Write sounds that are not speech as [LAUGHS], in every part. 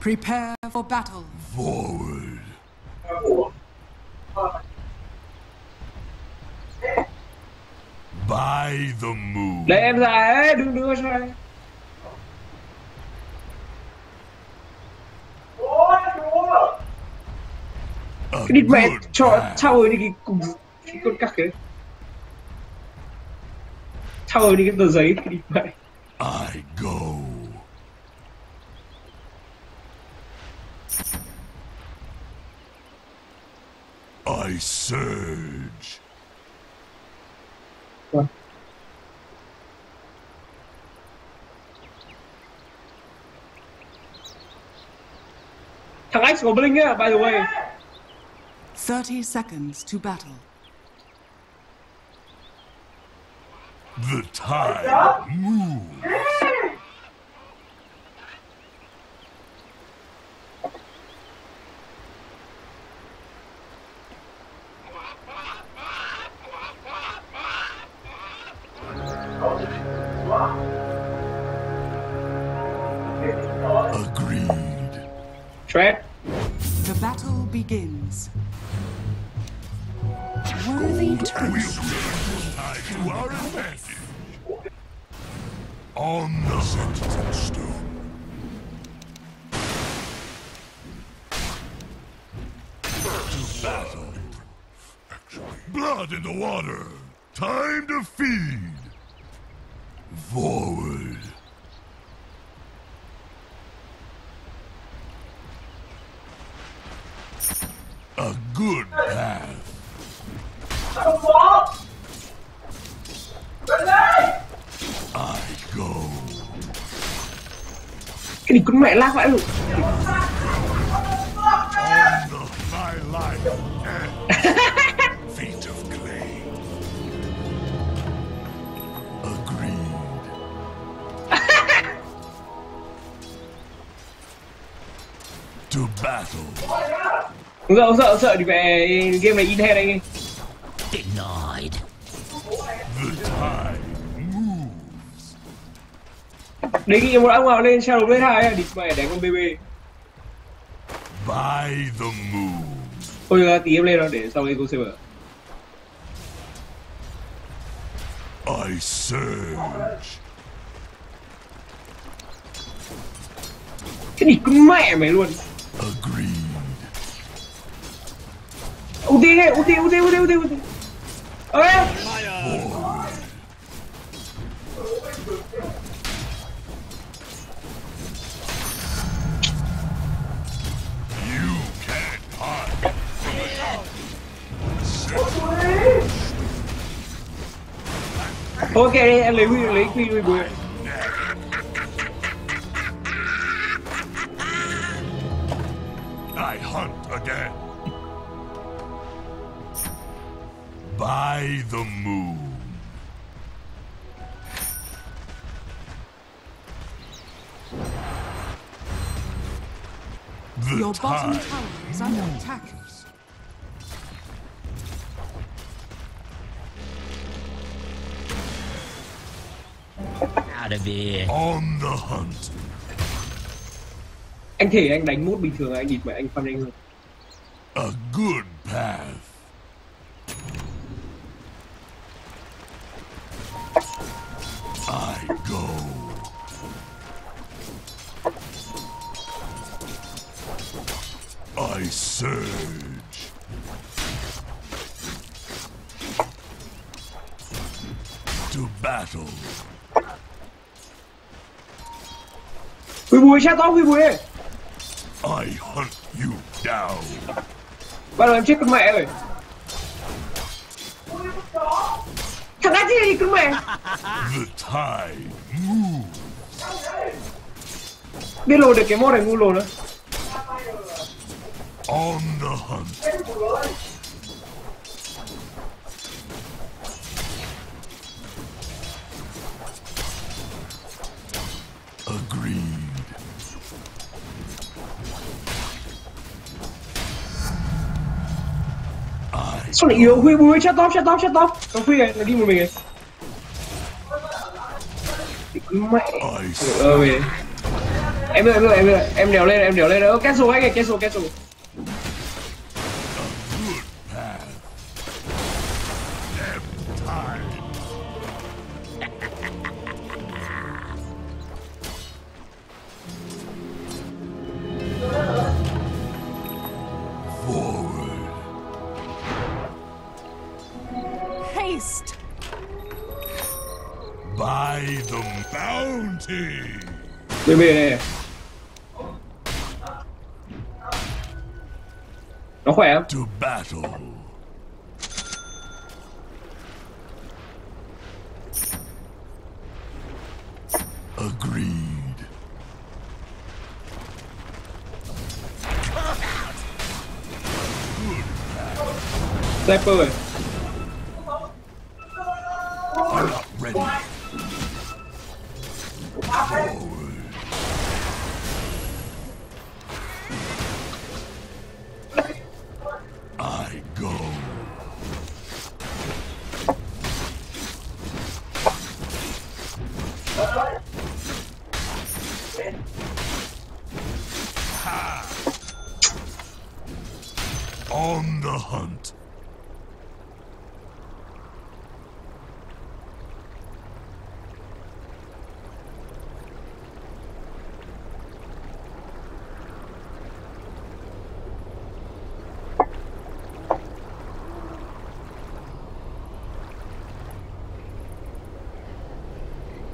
Prepare for battle. Forward. By the moon. Để em dài ấy, đừng đưa ra đây. A Cái địt mẹ cho trao ơi đi cái cùng cái con cặc ấy. Trao ơi đi cái tờ giấy cái địt mẹ. I go. I surge. Vâng. Thằng X có Blink by the way. 30 seconds to battle. The tide moves. Begins. Worthy truce. Tide to our advantage. On the sentinel stone. Battle. Blood in the water. Time to feed. The my life and feet of clay. Agreed. [LAUGHS] to battle. Không sợ, sợ, không sợ thì mẹ game này in head anh Đề nghị một ông nào lên Shadow Blade 2 á, địch mẹ đánh con BB. By the moon. Thôi tí em lên đó để sau đây cô xem I surge. Cái địch mẹ mày luôn. Agreed. Ulti, ulti, ulti, ulti, ulti. Ê! Thôi kệ đi, em lấy huy lấy quy huy bùi. I hunt again. By the moon. The Your bottom tide tower is under attack. Out of here. on the hunt. Anh thể anh đánh mốt bình thường anh địt mẹ anh phân anh hơn. A good path. I go. I surge. To battle. Chat top huy bùi ơi. I hunt you down. Bắt đầu em chết con mẹ rồi. Thằng ác gì con mẹ. The tide moves. Biết lồn được cái mod này ngu lồn á. On the hunt. Sao lại yếu Huy bùi chat top, chat top, chat top. Còn Huy này, nó đi một mình này. Mẹ. I về. em ơi em ơi em ơi em đèo lên em đèo lên ơ cancel anh ơi cancel cancel Give me an ass. Nó khỏe? Agreed.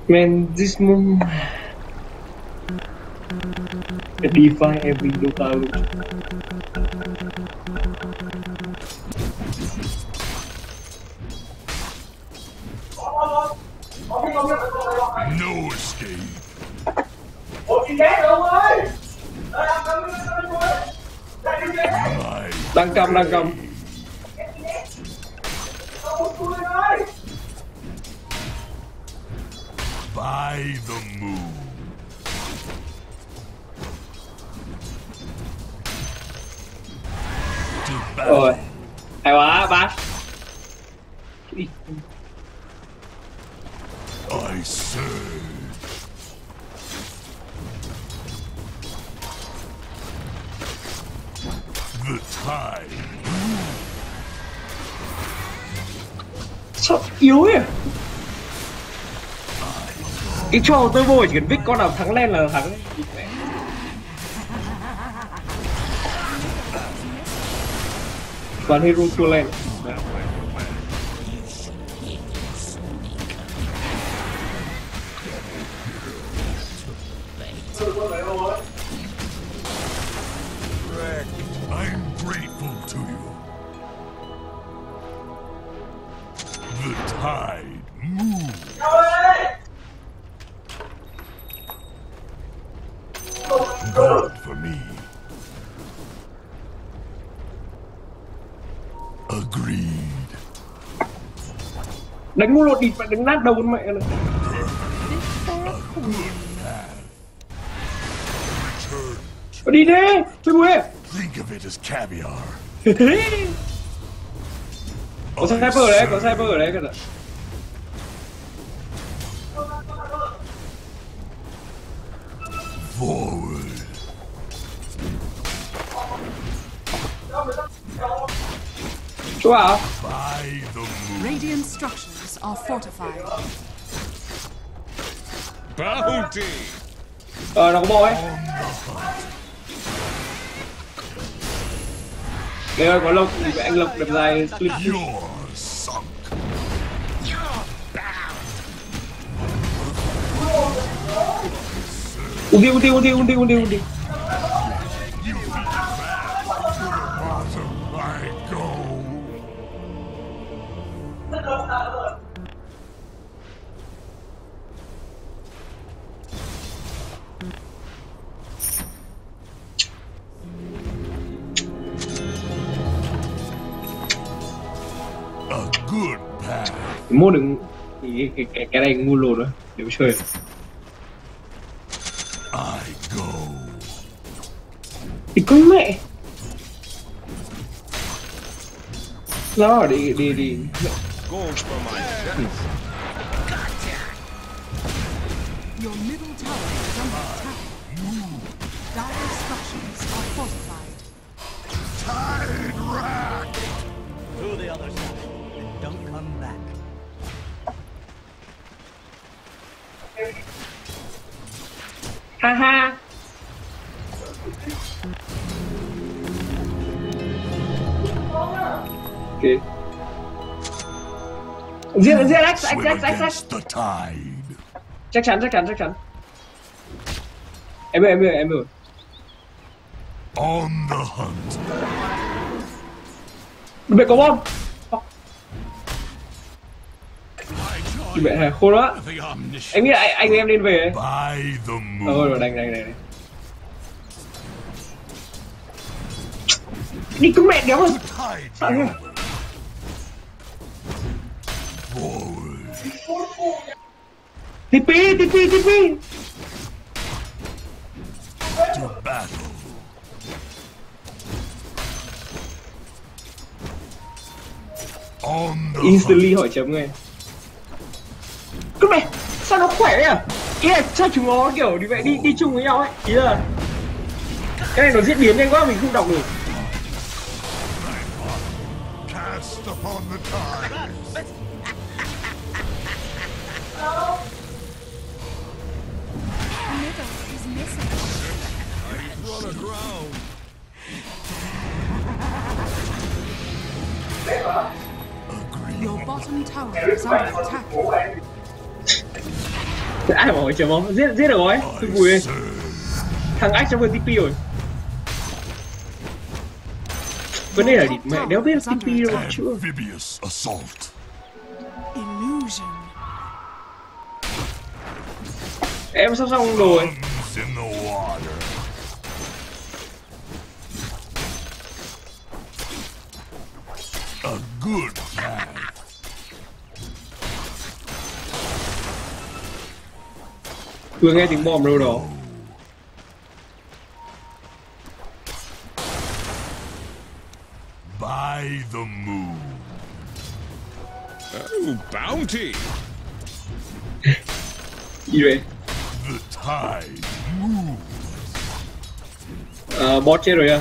Man this moon defy every local No escape. Đang cầm đang cầm by the moon. To rồi hay quá bác I surge. The tide. sao yếu vậy cái trò tôi vô chỉ cần viết con nào thắng lên là thắng. Toàn hero thua lên. Ngu lột địt mà đánh nát đầu con mẹ này. Mà đi thế chơi bùi Think of it as caviar. [LAUGHS] có sniper ở đấy có sniper ở đấy kìa Wow. Radiant structures are fortified. Bounty. Oh, nó có bôi. Đây ơi có lộc thì phải anh lộc đập dài clip. Undi undi undi undi undi undi. Path. mua đừng cái cái cái, cái này ngu đó để mà chơi I go. thì con mẹ nó đi đi đi tower ha ha ok giết giết Alex Alex against the tide. chắc chắn chắc chắn chắc chắn. Em ơi em ơi em ơi. On the hunt. đừng bị có bom I mẹ này khô đó. Anh nghĩ là anh, anh em nên về ấy. Thôi rồi đánh đánh đánh. Đi cứ mẹ đéo rồi Tide TP TP TP To battle. Instantly hỏi chấm ngay lúc này, sao nó khỏe vậy à? ý là sao chúng nó kiểu đi vậy, đi đi chung với nhau ấy? Ý là cái này nó diễn biến nhanh quá, mình không đọc được. Your bottom tower is under attack ai bảo chấm không giết giết được rồi tôi vui thằng ách trong vừa TP rồi vấn đề là địt mẹ đéo biết TP đâu chưa Amphibious assault. Illusion. em sắp xong rồi. A good path. Vừa nghe tiếng bom đâu đó By the moon. Oh, bounty! gì vậy The tide moves. à, bot chết rồi à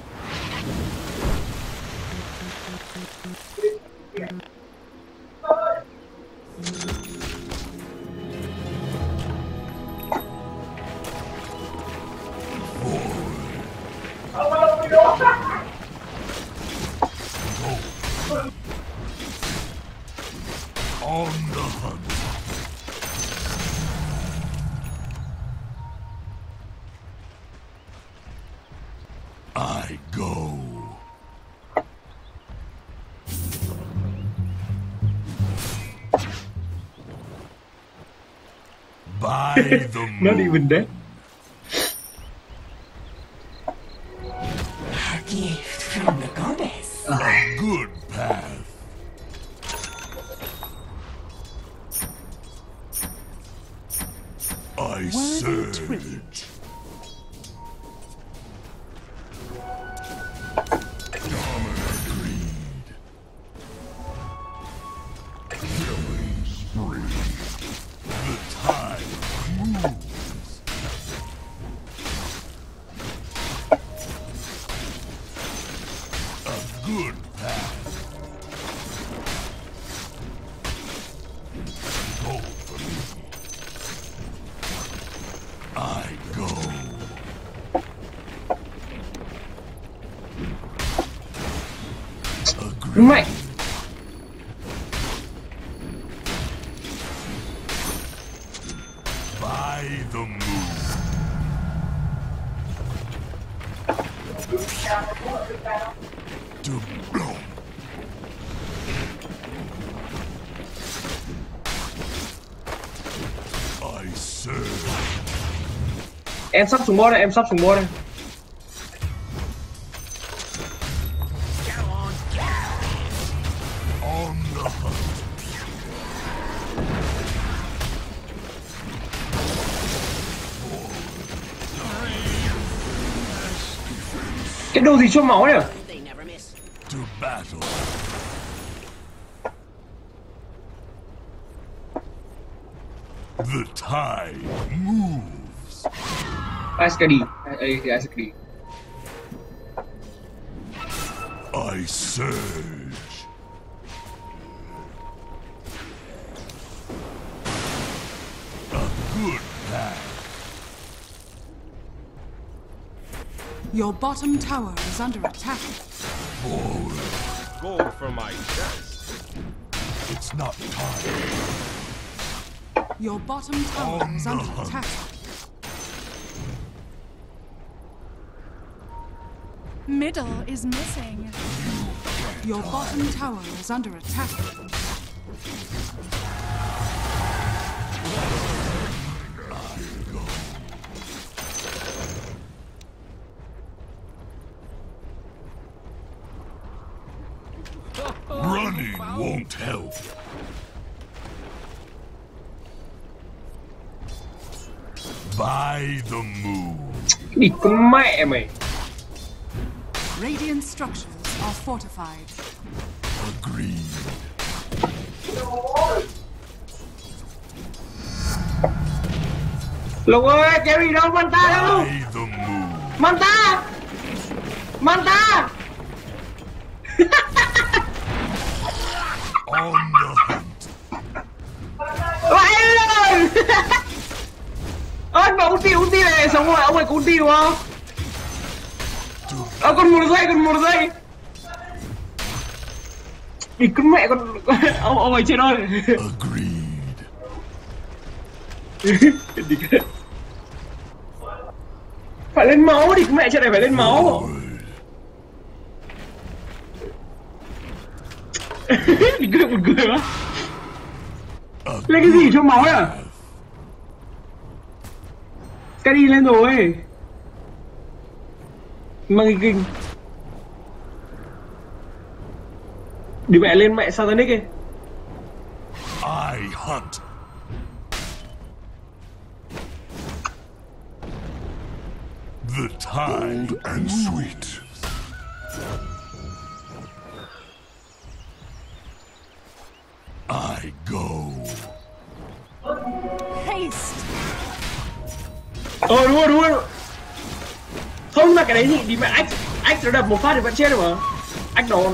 Not even that. em sắp xuống bot đây, em sắp xuống bot đây Cái đồ gì cho máu nhỉ? The tide moves. Ice candy đây thì ice candy I surge. A good path. Your bottom tower is under attack. Gold for my chest. It's not time. Your bottom tower oh, is under On attack. Middle is missing. Your bottom tower is under attack. Running won't help. By the moon. địt con mẹ mày Radiant structures are fortified. Agreed. lục ơi Jerry đâu Manta đâu. Manta Manta On the hunt. Lại lên Ơ anh bảo ulti ulti này sống rồi ông ấy có ulti đúng không Ờ còn một giây còn một giây Địt con mẹ con [LAUGHS] ông ông ấy chết rồi. Agreed. [LAUGHS] Phải lên máu đi mẹ chuyện này phải lên máu. Đừng [LAUGHS] cười một cười quá. Lên cái gì cho máu à? Cái đi lên rồi Kinh Đi mẹ lên mẹ Satanic đi I hunt. The tide and sweet. I go. Haste! Đúng rồi đúng rồi Là cái đấy thì đi mẹ ách Ách nó đập một phát thì vẫn chết được mà. Ách đòn.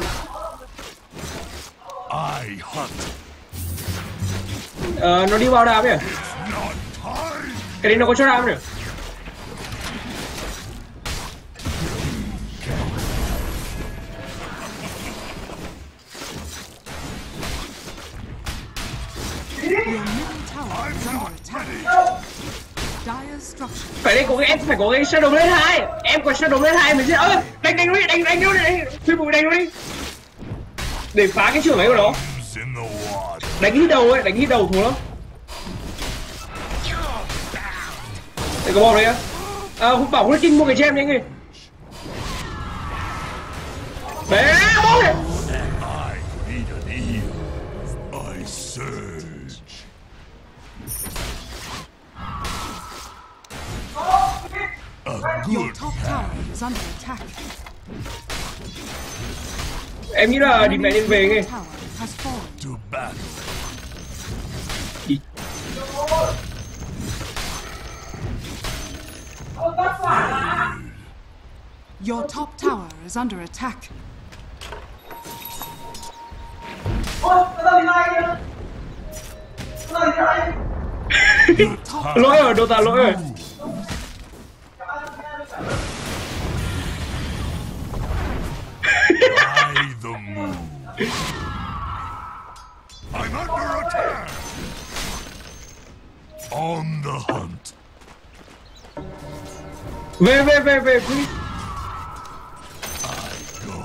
Ờ nó đi bao đám nhỉ Not time. Cái đấy nó có cho đám nhỉ? Phải đây có cái em phải có cái shadow blade hai em có shadow blade hai mình giết ơi đánh đánh nó đi đánh đánh nó đi đánh phi bụi đánh nó đi. Để phá cái trường ấy của nó. Đánh hít đầu ấy đánh hít đầu thua lắm. Đây có bom đấy á à, bảo Hurricane kinh mua cái gem nhanh đi bé bom này. Em nghĩ là đi mẹ nên về đi Your top tower is under attack. [LAUGHS] Lỗi rồi Dota lỗi rồi By the moon. I'm under attack. On the hunt. Wait, wait, wait, wait, please. I go.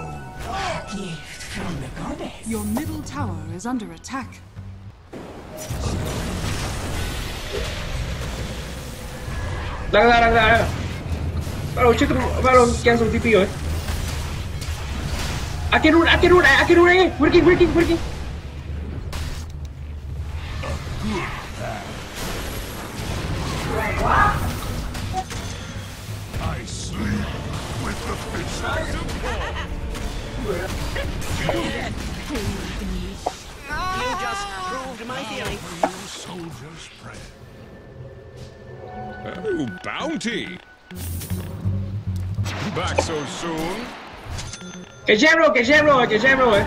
Gift from the goddess. Your middle tower is under attack. Lang lang lang lang. Parang shit, parang cancel TP eh. I can run. I can run. I can root. Working, working, working. Que llevo, que llevo, que llevo, eh.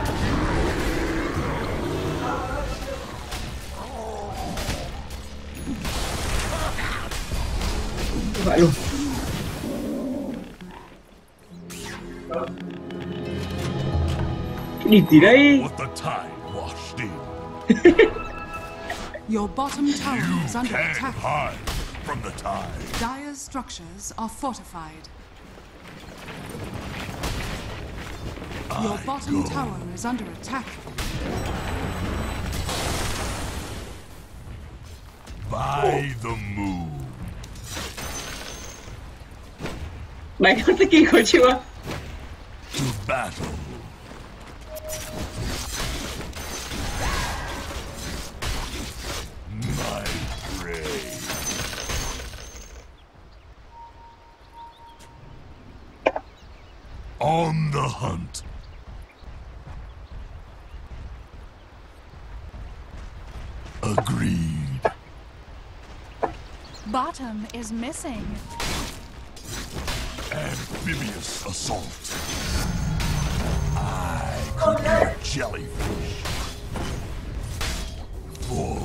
Vale. Ni tira ahí. [LAUGHS] Your bottom tower is under attack. Hide from the tide. Dyer's structures are fortified. Your bottom go. tower is under attack. By the moon. đánh con cái kỳ khỏi To battle. My prey. On the hunt. Bottom is missing. Amphibious assault. I could be a jellyfish. Full.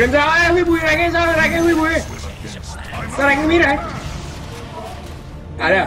Cười đánh ra Ê, Huy Bùi đánh cái sao đánh cái Huy Bùi Sao đánh cái mít này. À đây à.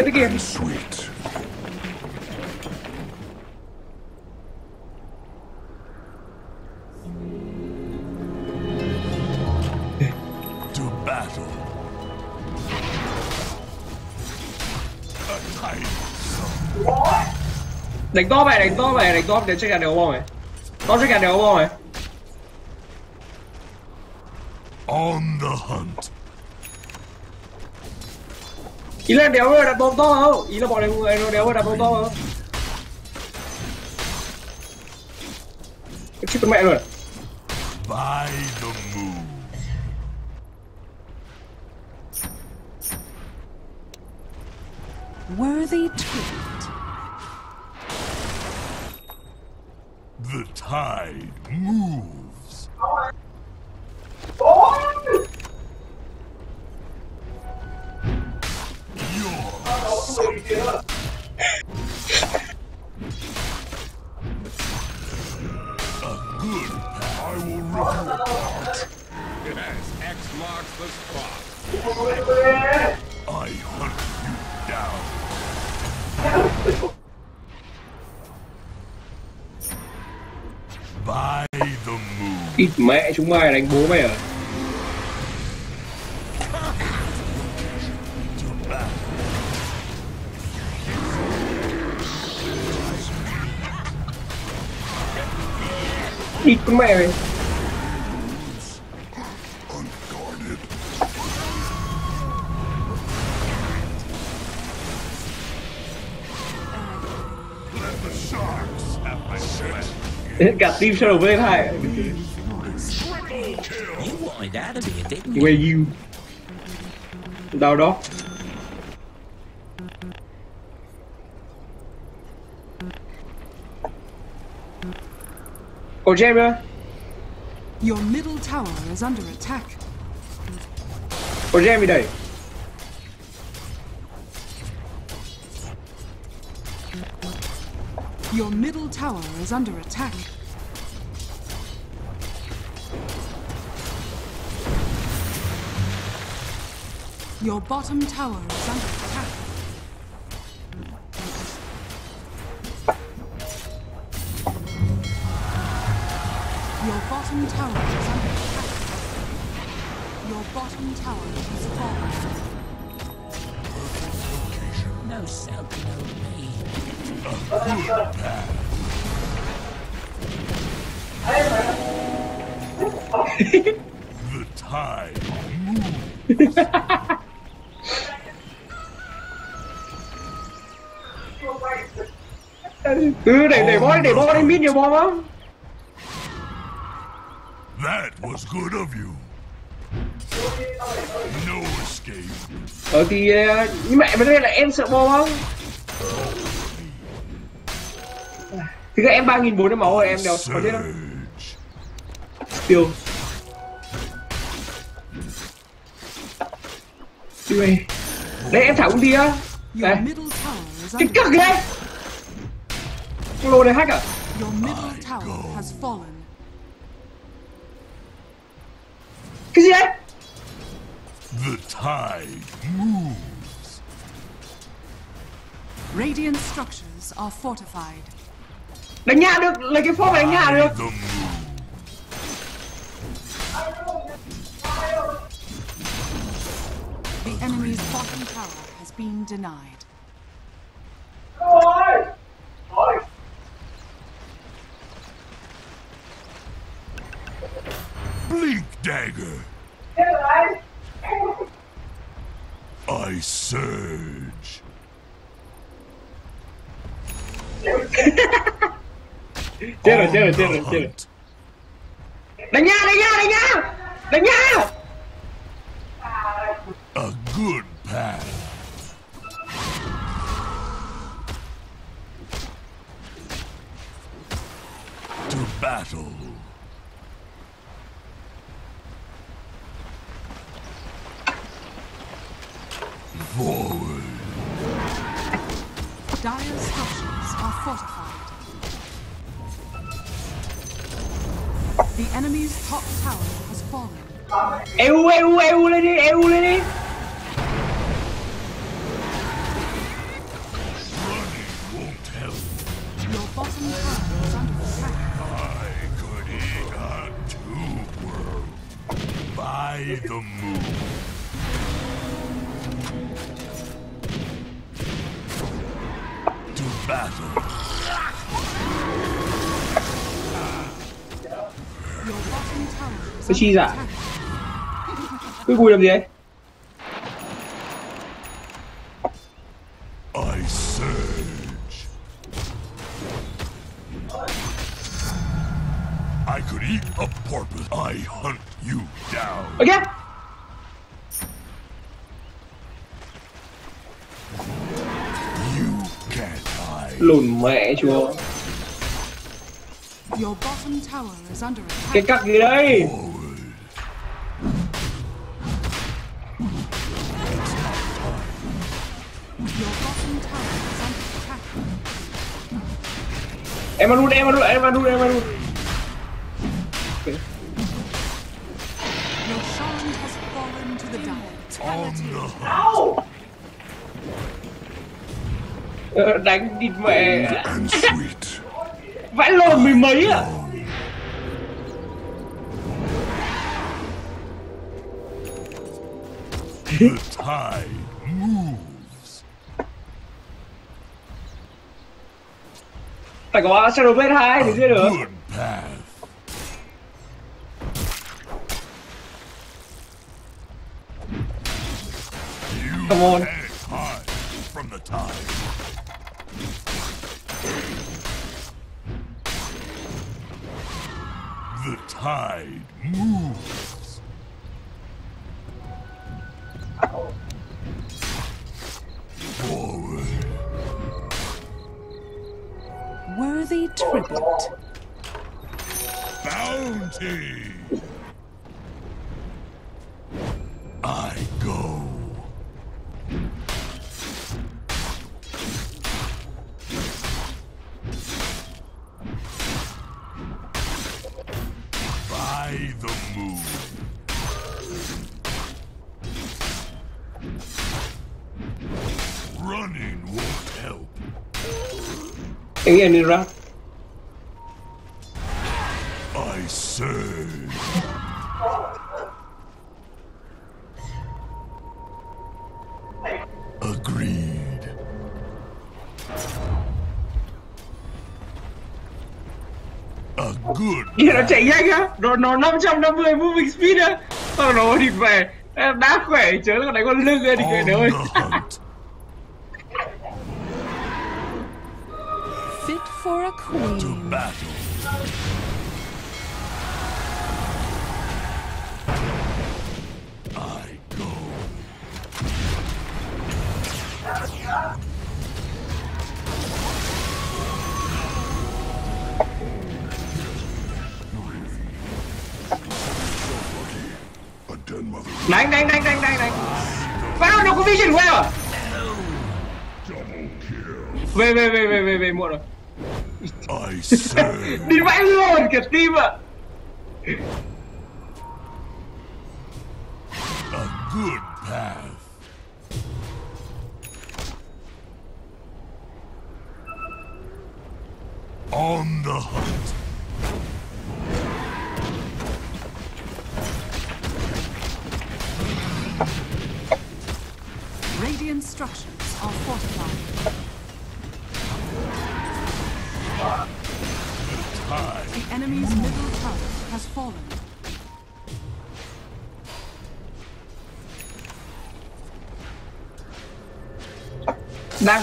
get again. Sweet. to battle. Đánh top này, đánh top này, đánh top đến check gạt đều không rồi. Top check gạt đều không rồi. อีเล่เดี๋ยวดับโดนต้อเขาอีเราบอกเลยไอ้เดี๋ยวดับโดนต้อเขาชิบเป็นแม่เลย Ít mẹ chúng mày đánh bố mày à? Ít con mẹ mày. Cả team Shadow Wave 2 Where you Đâu đó nữa Your middle tower is under attack. Có gem đây Your middle tower is under attack. Your bottom tower is under attack. Your bottom tower is under attack. Your bottom tower is fallen. No self-know me. The [LAUGHS] để để boy để boy đánh mid nhiều boy không That was good of you. No escape. ờ thì ờ, nhưng mẹ bên đây là em sợ boy không thì các em ba nghìn bốn máu rồi em đều có biết không? Tiêu. Tiêu này đấy em thả ulti á. Đây is cái cực đấy con lô này Your middle tower has fallen. cái gì đấy The tide moves. Radiant structures are fortified. đánh nhà được lấy cái form này đánh nhà được The enemy's bottom tower has been denied. Bleak Dagger. I surge. cierra, cierra, cierra, cierra. ¡Leña, leña, leña! ¡Leña! A good path. To battle. Forward. Dire structures are fortified. The enemy's top tower has fallen. eu eu eu eu. Your bottom tower is under attack. I could eat a two world by the moon. Under giả attack. cứ cùi làm gì I surge. I could eat a porpoise. I hunt you down. ok You can't. Lùn mẹ under cái cặc gì đây? Em ăn luôn em ăn luôn em ăn luôn em ăn luôn. Your shrine has fallen to the đánh địt mẹ [LAUGHS] vãi lồn mười mấy à The tide moves. phải có shadow blade hai thì A chưa được Come on. from the tide. The tide moves. Forward. Worthy tribute. Bounty! I Ý anh đi ra I surge. Agreed. A good Kia nó chạy nhanh á. Nó, nó 550 moving speed á. Sau đó thì về Đã khỏe chớ là đánh con lưng ra thì on đời for a to battle. I go. A den mother Đánh đánh đánh đánh đánh đánh Vào nó có vision quay à double kill. Về về về về về về muộn rồi discern. Di Pak Elon, ketiba.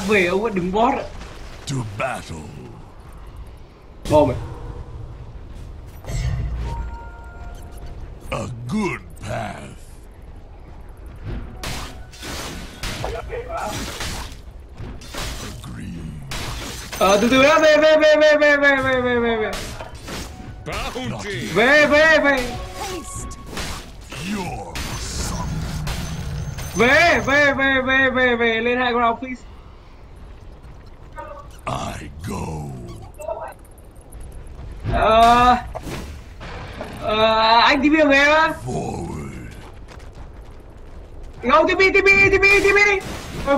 Về ông vẫn đứng bot ạ To battle. Bom A good path. Ờ từ từ đã về về về về về về về về về về về về về Haste! Your son. về về về về về về lên hai ground please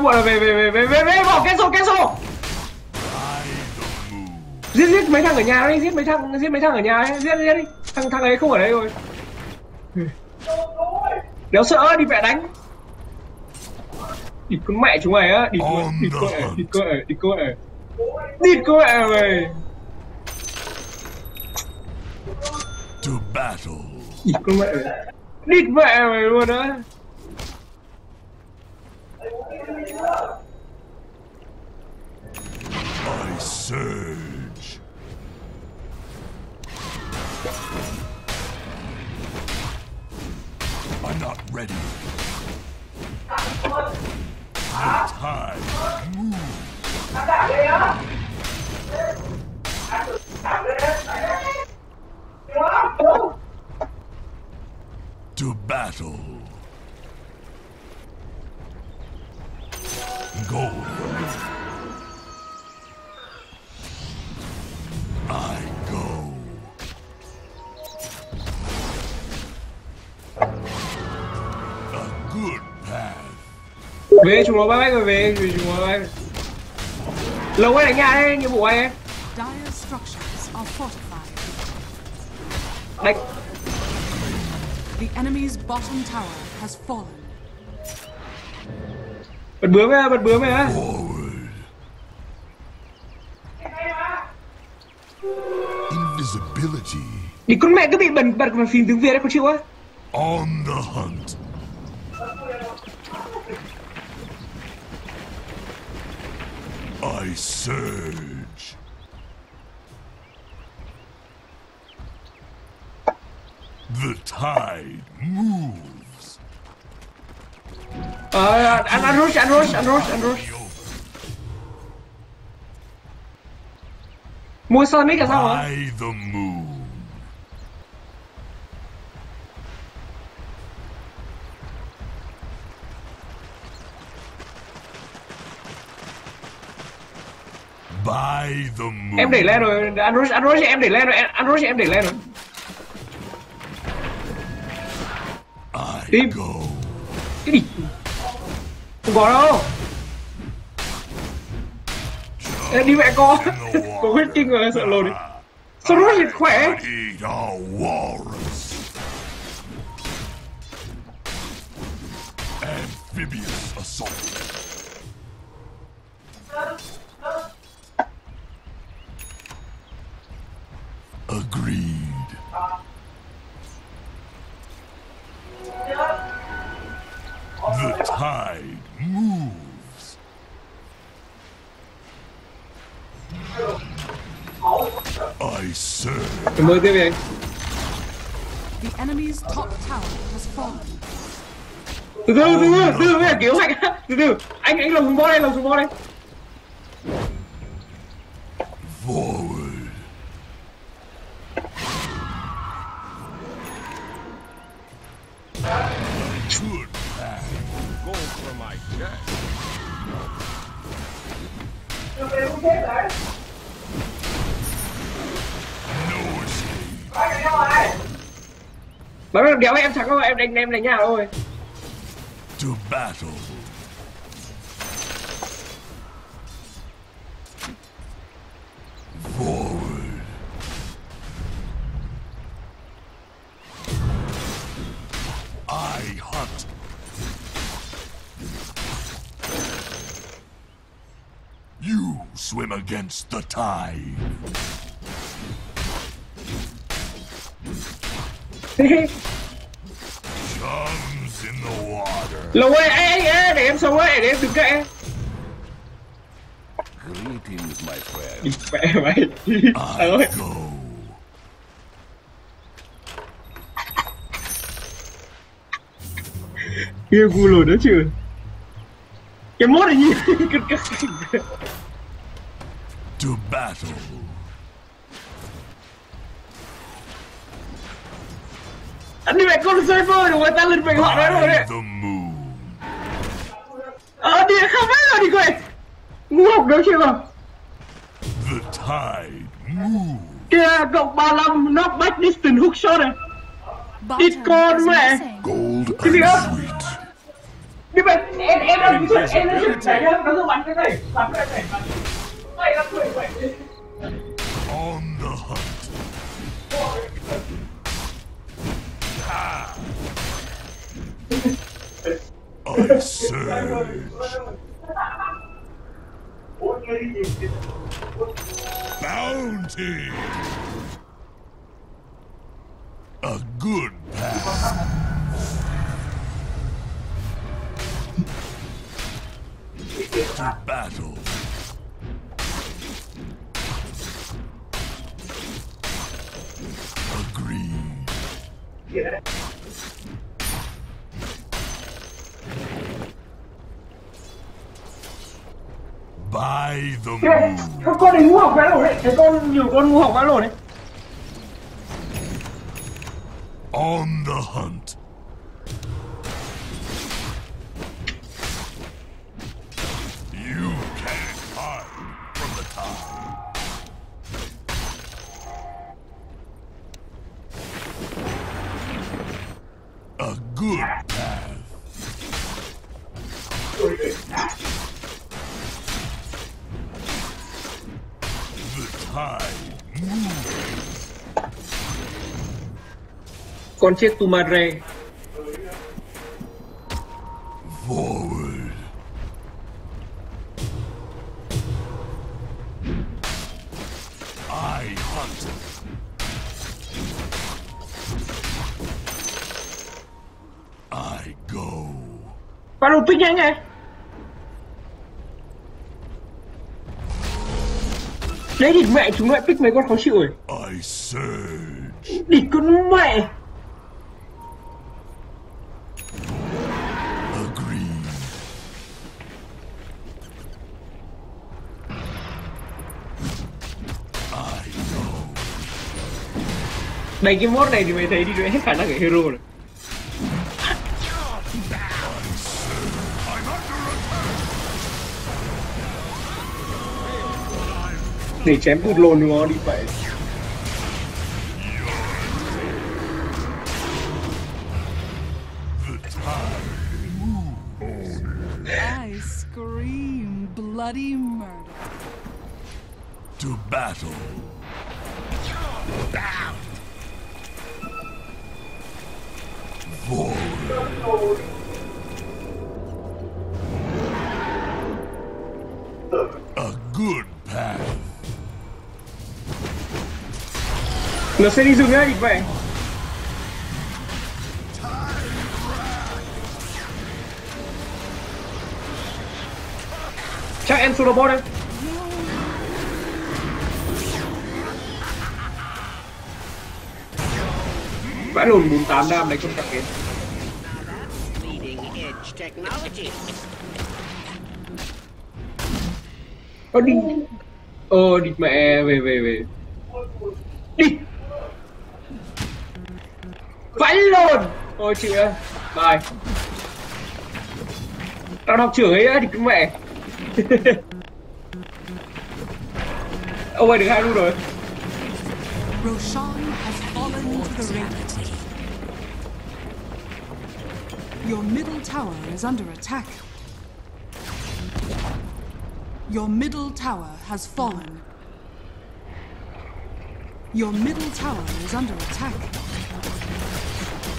Muộn rồi về về về về về về bỏ cancel cancel giết giết mấy thằng ở nhà đi giết mấy thằng giết mấy thằng ở nhà ấy giết giết đi. Thằng thằng ấy không ở đây rồi. Nếu sợ đi mẹ đánh. Đi con mẹ chúng mày á đi đi mẹ đi mẹ đi mẹ đi mẹ mày. To battle. đi con mẹ. Đi mẹ mày luôn á I surge. I'm not ready. The time move. To battle. Go. Về chúng nó bay bay rồi về về chúng nó bay lâu quay đánh nhà đây nhiệm vụ anh em Dire structures are fortified. đánh The enemy's bottom tower has fallen. bật bướm á bật bướm á Forward. Invisibility. đi con mẹ cứ bị bật bật vào phim tiếng việt đấy có chịu á On the hunt. I surge. The tide moves. Uh, uh and, and rush, and rush, and rush, and rush. Musa, make us By the moon. Em đẩy lên rồi. ăn rush ăn rush em đẩy lên rồi. Ăn rush em đẩy lên rồi. I Tim. go. cái gì? Không có đâu. Ê, đi mẹ co in the [LAUGHS] có huyết kinh rồi sợ lồn đi. Sao nó liệt khỏe? Eat a walrus. Amphibious assault. Ơn tiếp đi anh The enemy's top tower has fallen. từ từ từ từ từ từ bây giờ kiểu hoạch từ từ anh anh lồng súng bó đây lồng súng bó đây thắng em đánh em đánh nhà thôi To battle. Forward. I hunt. You swim against the tide. [LAUGHS] lồng ơi ê, ê, ê, để em sống ấy để em đừng kệ Greetings, my friend. mẹ mày. Thằng ơi kia gu lùi nữa chứ. Cái mốt này nhìn [LAUGHS] cực cực to battle. anh đi mẹ con rồi người ta lên mình họ đấy rồi đấy đi quay ngu học được chưa mà The tide moves. kia cộng 35 knock back distance hook shot này. Bottom con mẹ. Gold Cái and sweet. đi mẹ em em cái chuyện em làm cái chuyện này nó bắn cái này. Bắn cái này. Bắn mày làm chuyện vậy On the hunt. I surge. Bounty. A good path. To battle. Agreed. By the moon. Con con này ngu học vãi lồn đấy Thấy con nhiều con ngu học vãi lồn đấy On the hunt. Con chiếc Tumare Forward. I hunt. I go. Vãi lồn pick nhanh này Đấy địt mẹ chúng lại pick mấy con khó chịu rồi. Địt con mẹ Dikemore 95, 92, hey, kind of hero. Để chém cụt lồn nó đi phải I scream bloody murder. To battle. Bow. Nó sẽ đi rừng ngay địt mẹ chắc em solo bot đây vãi lồn 48 đam đánh con cặp kiến Ơ đi. Ờ địt mẹ về về về. Đi. Vãi lồn. Thôi chị ơi Bye. Tao học trưởng ấy á, thì cứ mẹ. [LAUGHS] Ông ơi được hai luôn rồi. Roshan has fallen to the ring. Your middle tower is under attack. Your middle tower has fallen. Your middle tower is under attack.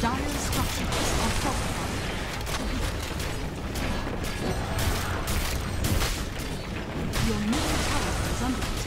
Dire structures are fortified. Your middle tower is under attack.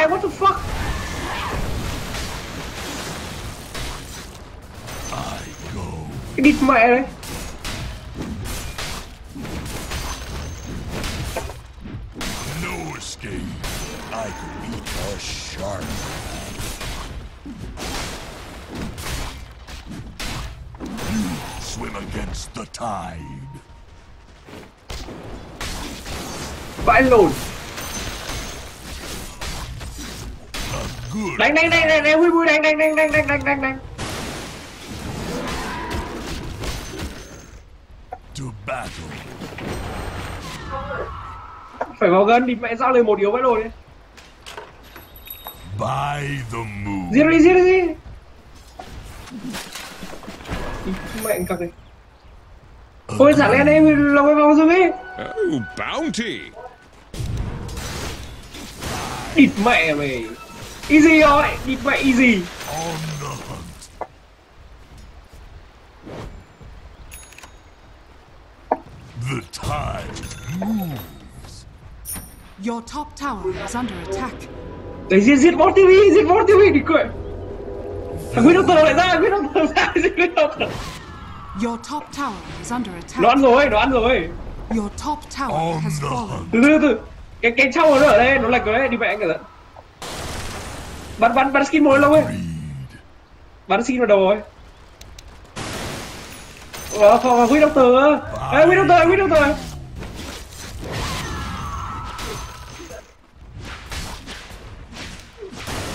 Lag what the fuck I go. Cái my đấy No escape. I could eat a shark. You swim against the tide. Vãi lồn đánh đánh đánh đánh đánh phải vào gần đi mẹ ra lời một yếu vãi rồi đi. By the moon. Giết đi giết đi mẹ cặp đi Thôi xả lên em lòng cái vòng rồi đi Oh bounty. Địt mẹ mày. Easy rồi, địt mẹ easy. Your top tower is under attack. Đấy giết giết bot TV giết bot TV đi cười Thằng Nguyên Doctor lại ra Nguyên Doctor ra giết Nguyên Doctor Your top tower is under attack. Nó ăn rồi nó ăn rồi. Your top tower has the fallen. từ từ từ. Cái cái trong nó ở đây nó lệch rồi đấy đi mẹ anh cả giận bắn bắn bắn skin một lâu ấy. Bắn skin vào đầu rồi. Ờ, không, Huy Doctor Ê, Huy Doctor, Huy Doctor Đều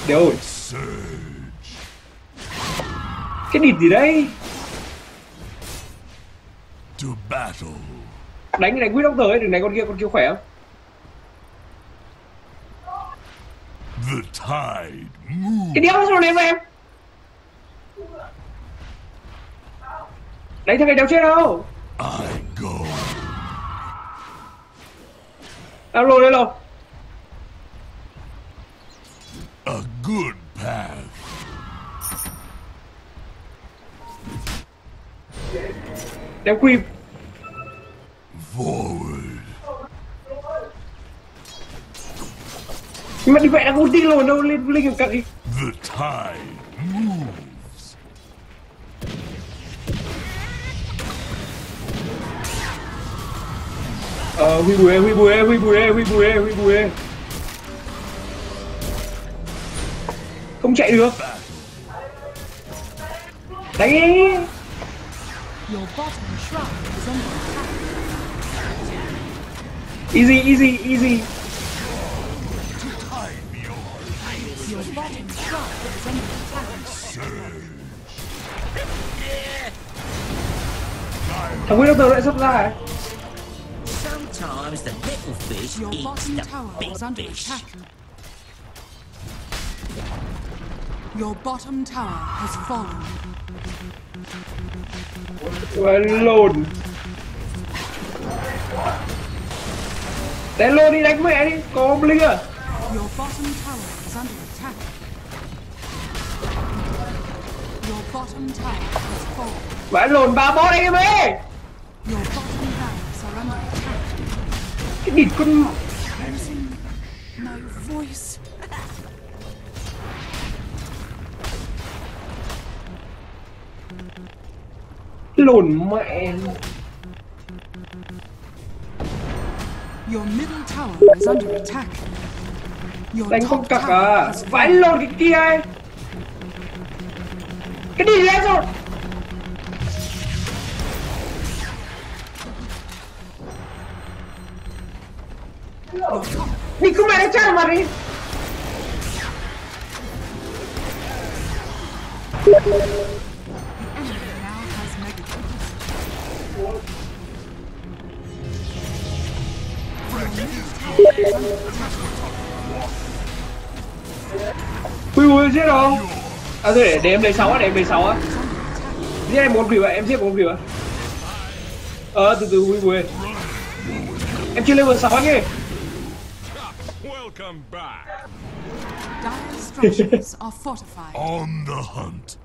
rồi, Surge. cái địt gì đấy To battle. Đánh đánh Huy Doctor ấy, đừng đánh con kia, con kia khỏe không? The tide moves. Cái đéo sao vào em Đánh thằng này đéo chết đâu I go. Alo, đây rồi good path. That we forward. The tide moves. Uh, we were, we were, we were, we were, we were. không chạy được. Đấy easy easy easy. Thằng Widow tờ lại sắp ra ấy Sometimes the little fish eats the big fish. Your bottom tower has fallen. Và lồn Đánh lồn đi đánh mẹ đi Có ông Linh à Your bottom tower is under attack. Your bottom tower has fallen. Vãi lồn ba anh em ơi Your bottom barracks are under attack. Cái địt con Losing my voice. Lồn mẹ Your middle tower is under attack. Your Đánh không cặc à? Vãi lồn cái kia ấy Cái đi lên rồi. Đi mẹ đánh chắc mà đi. enemy now Ui ui giết không À để, để em lấy 6 á, để em lấy 6 á Giết em một rìu á, em giết một rìu á Ờ từ từ ui ui Em chưa level 6 anh ơi Welcome back. Dire structures are fortified. On the hunt.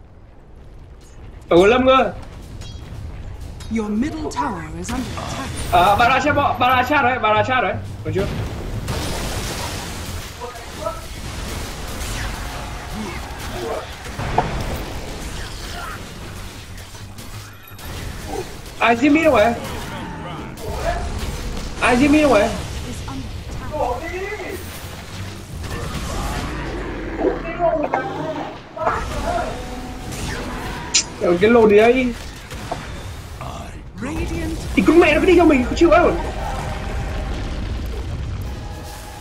Ở Lâm cơ Your middle tower is under attack. À bà ra chat bọ, bà ra chat đấy, bà ra chat đấy Còn chưa Ai giết mi đâu rồi Ai giết mi đâu rồi Is. Ở cái lồn đấy. Thì con mẹ nó cứ đi theo mình, không chịu không?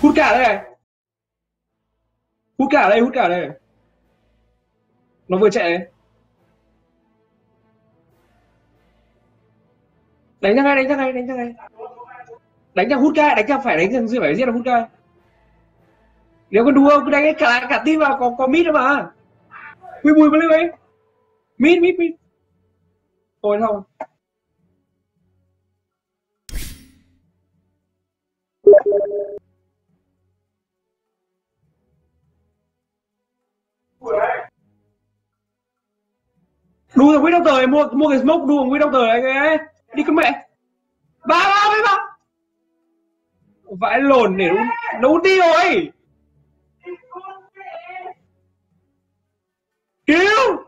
Hút cả đây này. Hút cả đây, hút cả đây Nó vừa chạy đấy Đánh ra ngay, đánh ra ngay, đánh ra ngay. Đánh ra hút ca, đánh ra phải đánh ra phải giết là hút ca Nếu con đua cứ đánh cả cả team vào có có mít đâu mà. Quy bùi vào lên ấy. Mít, mít, mít Thôi thôi đu thằng Quý Doctor mua mua cái smoke đu thằng Quý Doctor anh ấy đi con mẹ. Ba ba với ba. Vãi lồn để nó nó đi rồi cứu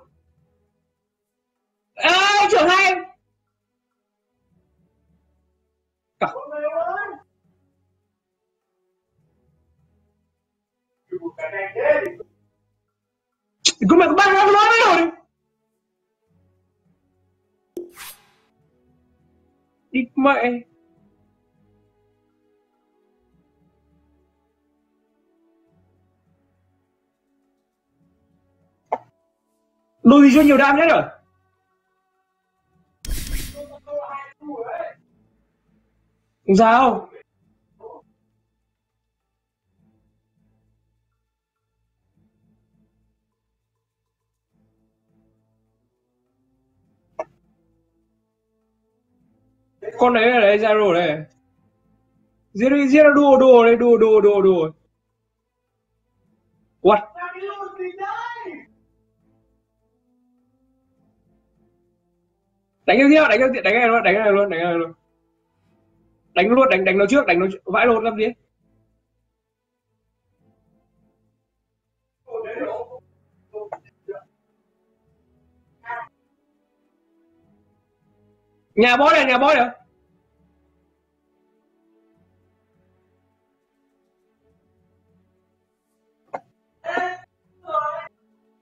mẹ. Lùi cho nhiều đam nhất rồi. Không sao. Con đấy là đấy, zero đây giết đi giết nó đùa đùa đây đùa đùa đùa đùa. What? Đánh cái tiếp đánh cái tiếp đánh cái này luôn, đánh cái này luôn, đánh cái này luôn. Đánh luôn, đánh đánh nó trước, đánh nó trước. vãi luôn làm gì nhà bói này, nhà bói này.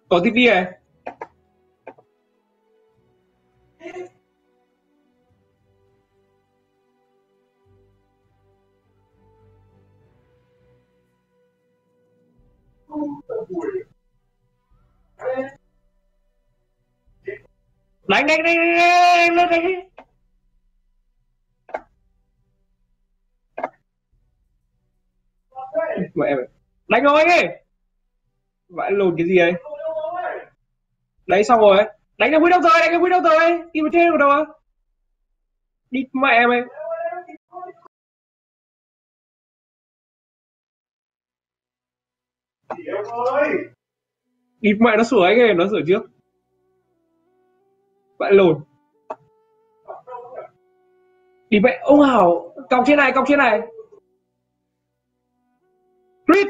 có tivi à? này đánh đánh đánh đánh đánh đánh mẹ đánh rồi anh ơi vãi lồn cái gì ấy? Đấy, xong rồi. Đánh cái quý đâu rồi đánh cái quý đâu rồi đi mà trên được đâu á. Đi mẹ mày đi mẹ nó sửa anh ấy nó sửa trước. Bạn lồn. Đi mẹ, ông hảo, cọc trên này, cọc trên này. Crit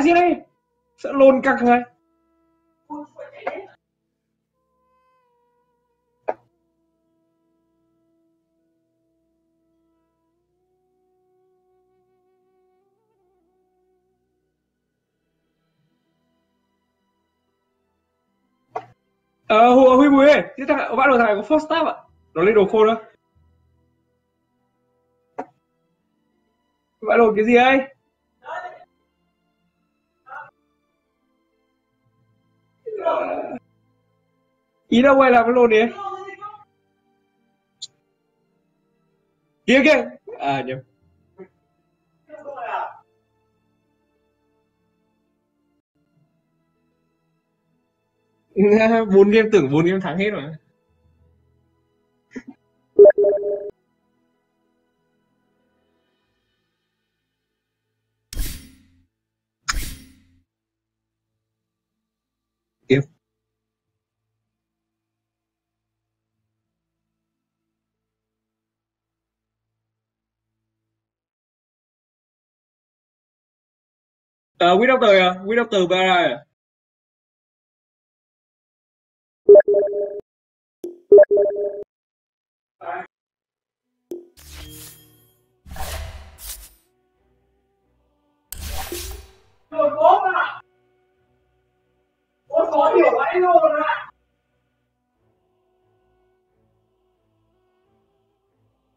lại gì đây sợ lồn cặc người Ờ, Hồ Huy Bùi ơi, thế thằng bạn đồ thằng này có first step ạ. Nó lên đồ khô đó. Bạn đồ cái gì ấy? Ý đâu quay làm cái lồn đi. Kia kia. À nhầm. [LAUGHS] bốn game tưởng bốn game thắng hết rồi Ờ, Quý đốc từ à? Quý đốc từ ba à? Rồi bố à? Ôi có hiểu anh luôn à?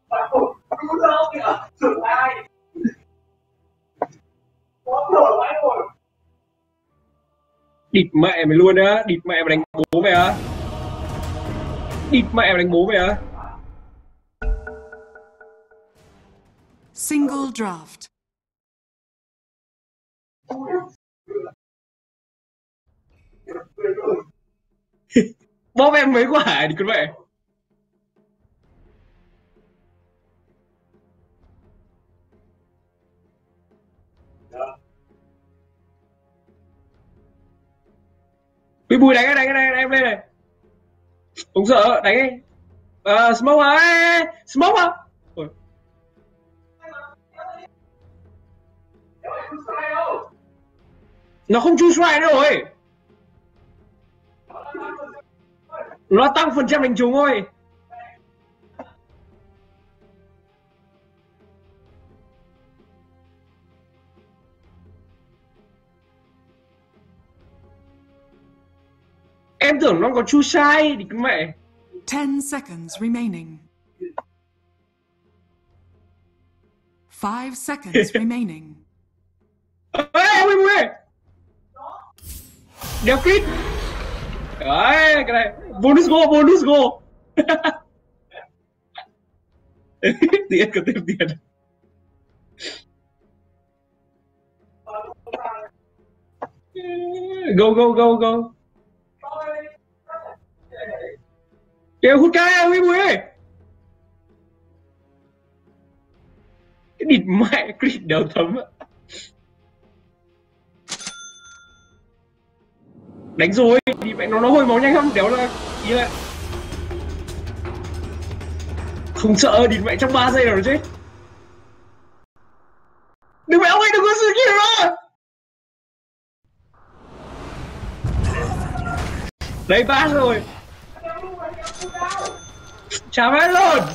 Bạn không cứu đâu kìa, xử ai? Địt mẹ mày luôn á, địt mẹ mày đánh bố mày á. địt mẹ mày đánh bố mày á. Single draft. [LAUGHS] Bóp em mấy quả đi con mẹ. Cái bùi đánh cái đánh cái này em lên này. Không sợ, đánh đi. Uh, smoke à, smoke à. Ôi. Nó không chu xoay nữa rồi. Nó tăng phần trăm đánh trúng thôi. Em tưởng nó có chu sai thì cứ mẹ. 10 seconds remaining. 5 seconds [LAUGHS] remaining. Ê, ui ui. Đeo crit. Đấy, cái này bonus go, bonus go. [LAUGHS] tiền có thêm tiền. Go go go go. Kêu hút ca Huy Bùi ơi. Cái địt mẹ, cái địt đầu thấm á. Đánh rồi, thì mẹ nó nó hồi máu nhanh không đéo là ý là Không sợ địt mẹ trong 3 giây rồi chết Đừng mẹ ông ơi, đừng có sự kia nữa. Đấy ba rồi. Chavalon!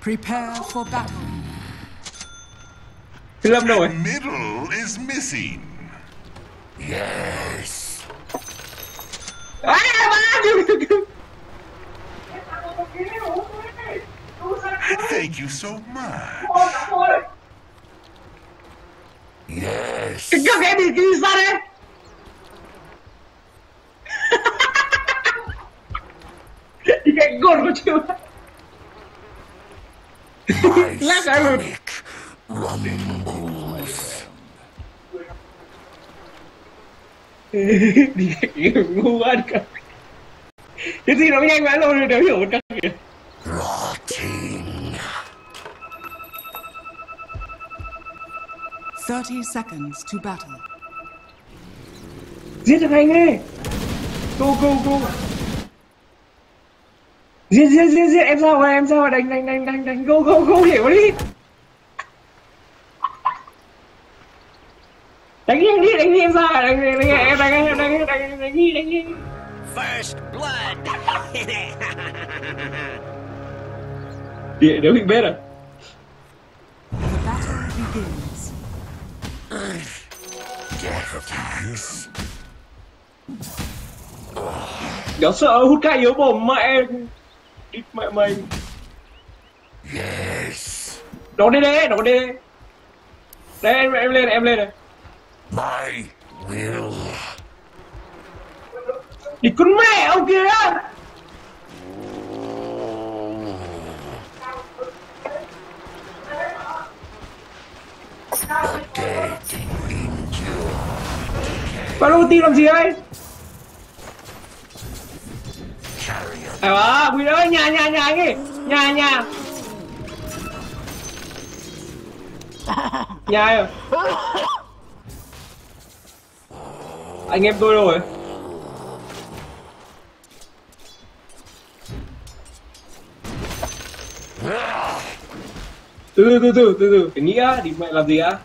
Prepare for battle. Film no Middle is missing. Yes. Thank you so much. Yes. Go get me, [LAUGHS] you can go. My [LAUGHS] stomach rumbles. Rotting. Thirty seconds to battle. Giết được anh Go go go. Giết giết giết giết em sao rồi em sao rồi đánh đánh đánh đánh đánh go go go hiểu đi đánh đi đánh đi đánh đi em sao rồi đánh đi đánh đi em đánh em đánh em đánh đánh đi đánh đi First blood. [LAUGHS] địa nếu bị bết à. Nó sợ hút cay yếu bồm mẹ Đít mẹ mày Yes. Nó đi đây, nó đi đây Đây em, em lên, em lên này My will. Đi con mẹ ông kia. Bạn đâu tìm làm gì đây Carrion. À bà, Quỳnh ơi, nhà, nhà, nhà anh ấy. Nhà, nhà. Nhà ai à Anh em tôi rồi. Từ từ từ từ từ. Từ Phải nghĩ á, đi mẹ làm gì á?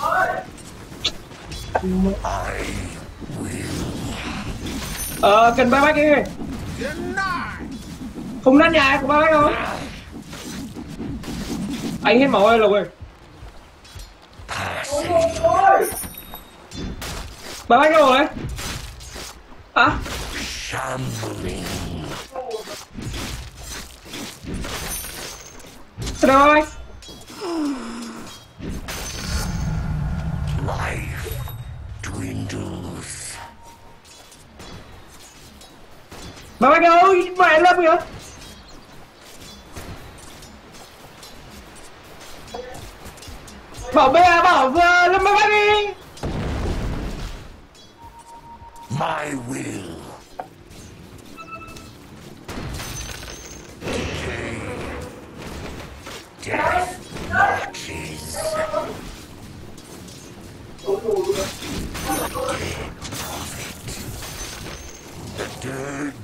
Ôi. Ờ, cần ba bách đi Không nát nhà, của ba bách không Anh hết máu ơi, Lộc ơi. Ba bách đâu rồi? Hả? À? Sao đâu ba bách Kìa Bảo bè bảo vừa máy đi My will. Death marches The dead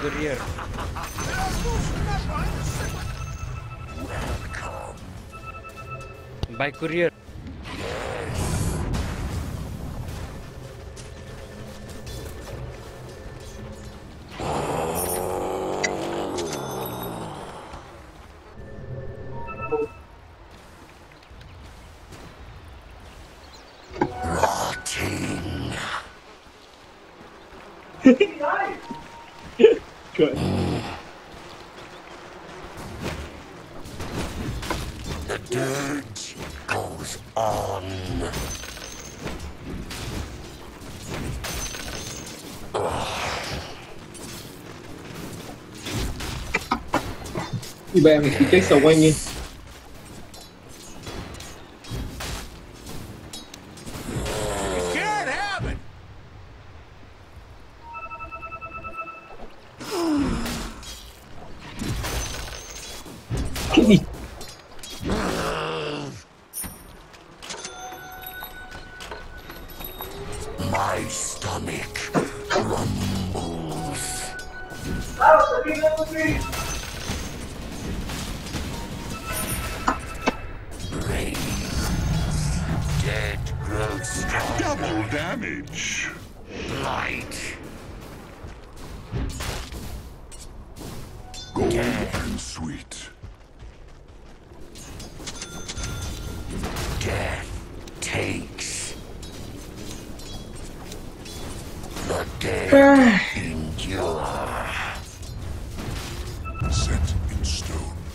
courier. Đi sầu mình chết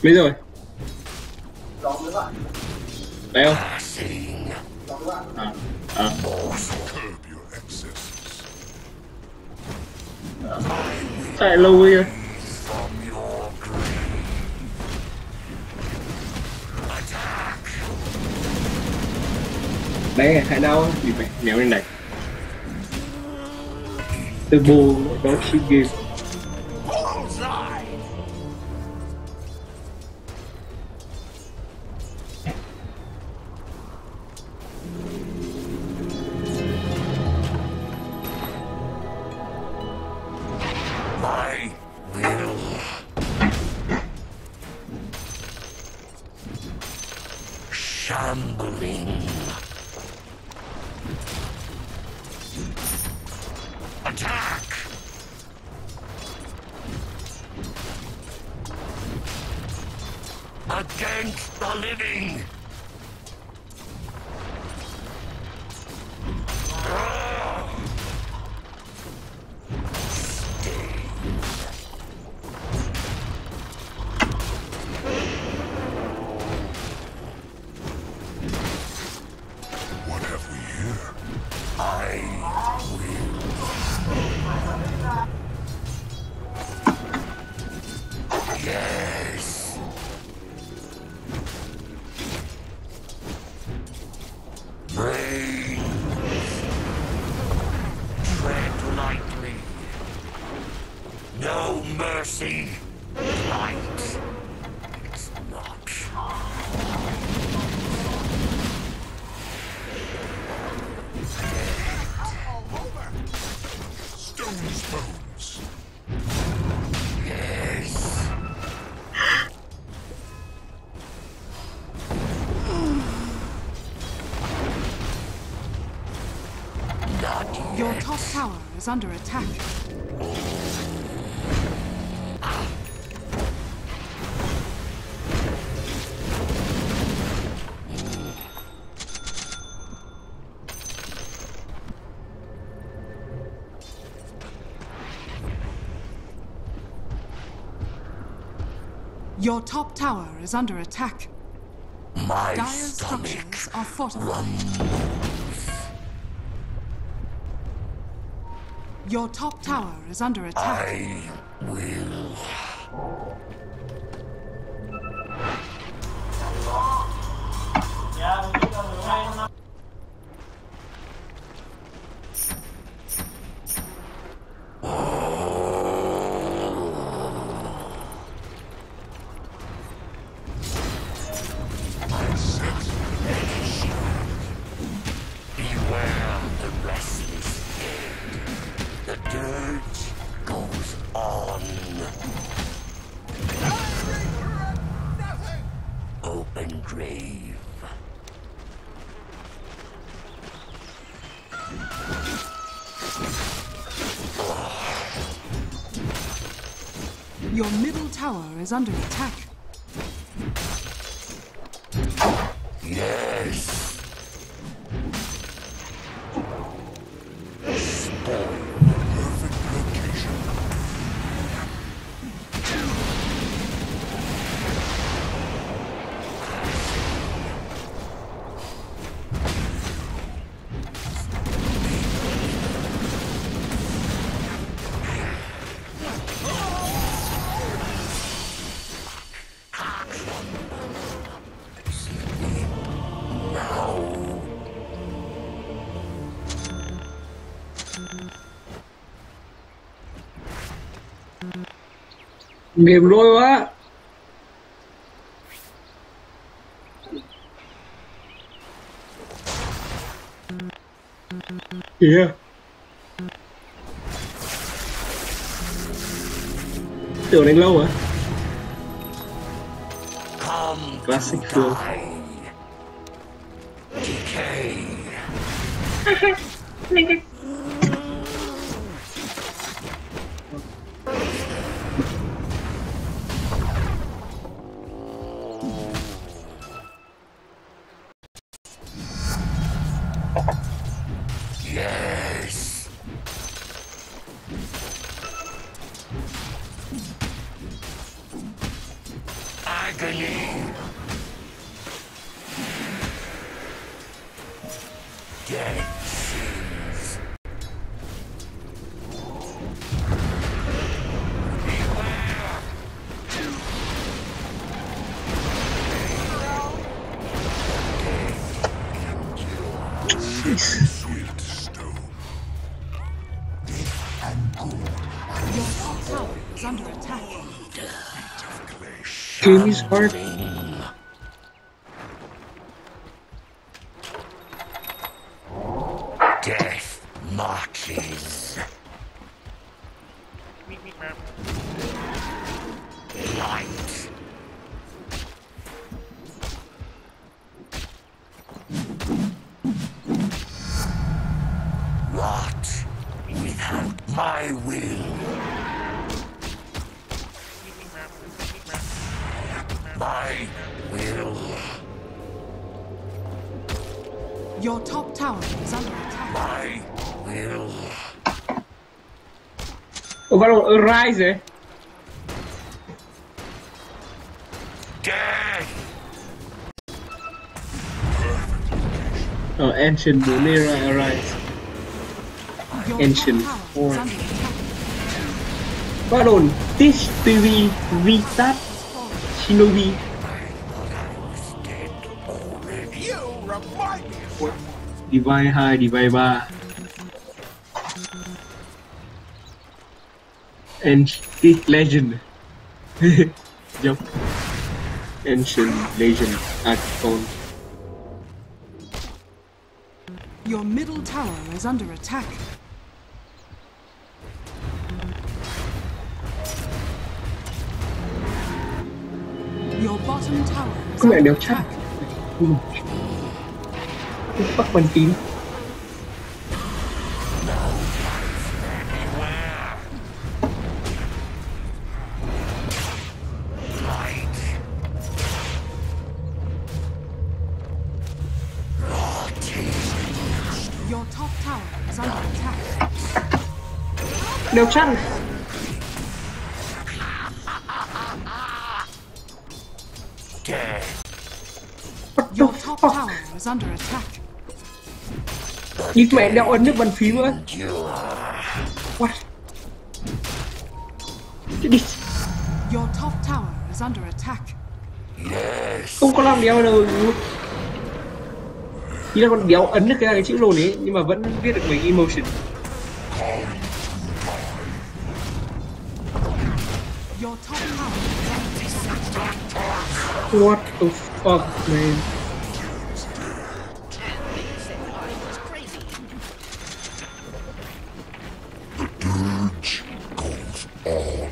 biết rồi. Đây không? À, à. Tại chạy lâu vậy from đấy hãy đau bị mẹ méo lên này từ bù đó khi game. Living! Is under attack. Your top tower is under attack. My stomach structures are fortified. rumbles. Your top tower is under attack. I is under attack. Nghiệp lôi quá Yeah. Tưởng đánh lâu à? Classic flow. Agony. babies are Rise. Death. Ờ, Ancient 4 era Arise. Ancient top tower War. Teach TV Vitat Shinobi. Divine 2, Divine 3 Ancient legend. [LAUGHS] Jump. Ancient legend at phone. Your middle tower is under attack. Your bottom tower is under attack. Cái này đều chắc. Bắc Văn Tín. What the Your top fuck tower is under attack. Đi mẹ đeo ấn nước bàn phím nữa. What đi Your top tower is under attack. Yes. Không có làm đéo đâu Ý là con đéo ấn được cái, cái chữ lồn ấy Nhưng mà vẫn viết được mấy emotion What the fuck, man? The dirge goes on.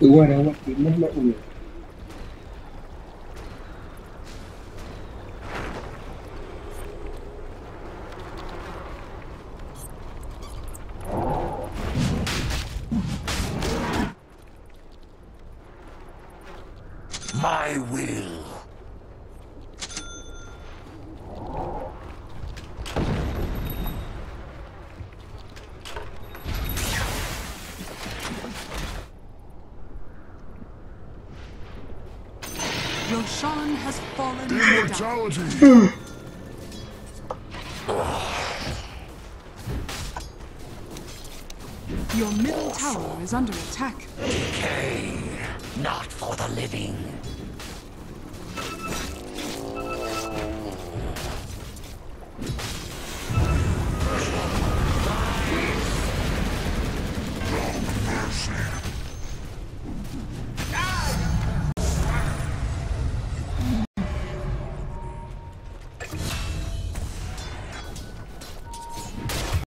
Wait, wait, wait, wait, wait. Is under